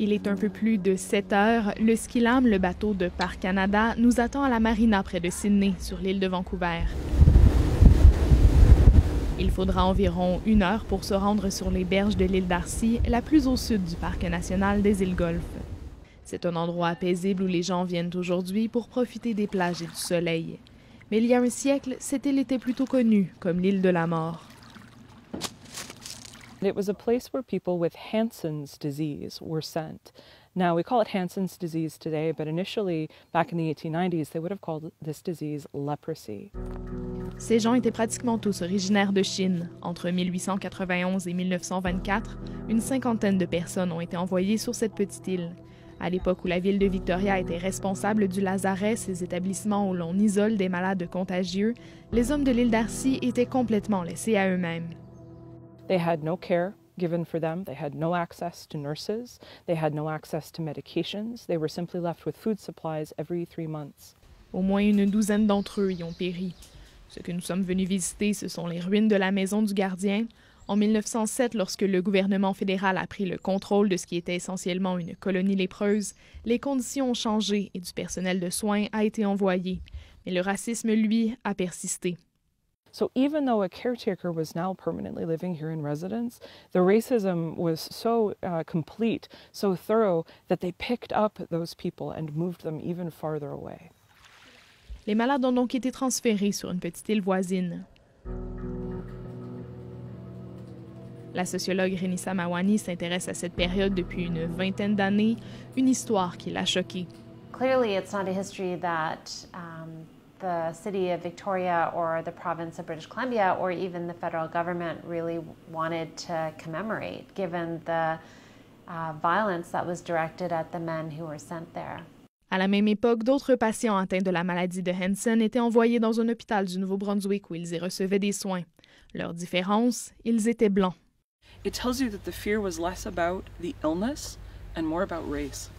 Il est un peu plus de 7 heures. Le Skilam, le bateau de Parc Canada, nous attend à la marina près de Sydney, sur l'île de Vancouver. Il faudra environ une heure pour se rendre sur les berges de l'île d'Arcy, la plus au sud du parc national des îles Golfe. C'est un endroit paisible où les gens viennent aujourd'hui pour profiter des plages et du soleil. Mais il y a un siècle, cette île était plutôt connue comme l'île de la mort. It was a place where people with Hansen's disease were sent. Now, we call it Hansen's disease today, but initially, back in the 1890s, they would have called this disease leprosy. Ces gens étaient pratiquement tous originaires de Chine. Entre 1891 et 1924, une cinquantaine de personnes ont été envoyées sur cette petite île. À l'époque où la ville de Victoria était responsable du lazaret, ces établissements où l'on isole des malades contagieux, les hommes de l'île d'Arcy étaient complètement laissés à eux-mêmes. They had no care given for them. They had no access to nurses. They had no access to medications. They were simply left with food supplies every three months. Au moins une douzaine d'entre eux y ont péri. Ce que nous sommes venus visiter, ce sont les ruines de la maison du gardien. En 1907, lorsque le gouvernement fédéral a pris le contrôle de ce qui était essentiellement une colonie lépreuse, les conditions ont changé et du personnel de soins a été envoyé. Mais le racisme, lui, a persisté. So even though a caretaker was now permanently living here in residence, the racism was so uh, complete, so thorough, that they picked up those people and moved them even farther away. Les malades ont donc été transférés sur une petite île voisine. La sociologue Renissa Mawani s'intéresse à cette période depuis une vingtaine d'années, une histoire qui l'a choquée. Clearly, it's not a history that um, the city of Victoria or the province of British Columbia or even the federal government really wanted to commemorate, given the uh, violence that was directed at the men who were sent there. À la même époque, d'autres patients atteints de la maladie de Hansen étaient envoyés dans un hôpital du Nouveau-Brunswick où ils y recevaient des soins. Leur différence, ils étaient blancs. It tells you that the fear was less about the illness and more about race.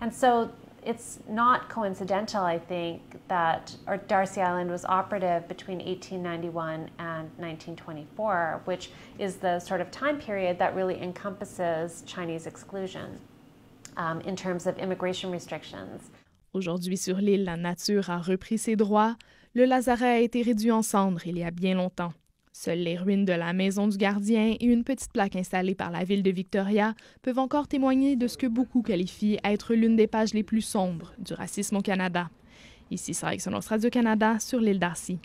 And so it's not coincidental, I think, that Darcy Island was operative between 1891 and 1924, which is the sort of time period that really encompasses Chinese exclusion um, in terms of immigration restrictions. Aujourd'hui sur l'île, la nature a repris ses droits. Le lazaret a été réduit en cendres il y a bien longtemps. Seules les ruines de la maison du gardien et une petite plaque installée par la ville de Victoria peuvent encore témoigner de ce que beaucoup qualifient être l'une des pages les plus sombres du racisme au Canada. Ici Sarah Radio-Canada sur l'île d'Arcy.